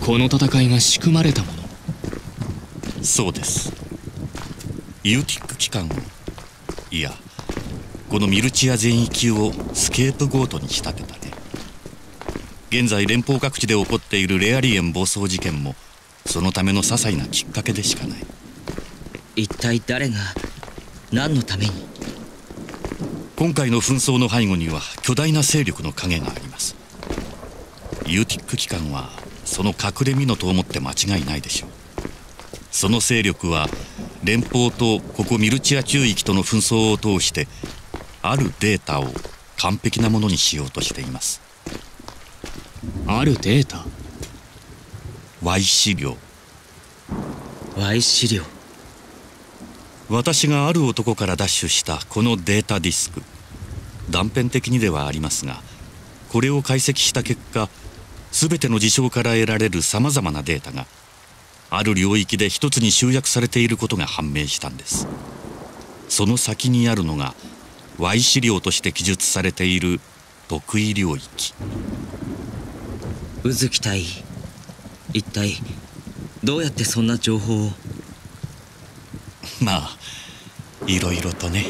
この戦いが仕組まれたもの。そうです。ユーティック機関をいやこのミルチア全域をスケープゴートに仕立てたね。現在連邦各地で起こっているレアリエン暴走事件もそのための些細なきっかけでしかない。一体誰が何のために？今回の紛争の背後には巨大な勢力の影があります。ユーティック機関はその隠れ蓑と思って間違いないでしょう。その勢力は連邦とここミルチア中域との紛争を通してあるデータを完璧なものにしようとしています。あるデータ？Y 資料 Y 資料私がある男から奪取したこのデータディスク。断片的にではありますがこれを解析した結果全ての事象から得られるさまざまなデータがある領域で一つに集約されていることが判明したんです。その先にあるのが Y 資料として記述されている得意領域。宇月隊一体どうやってそんな情報を？まあいろいろとね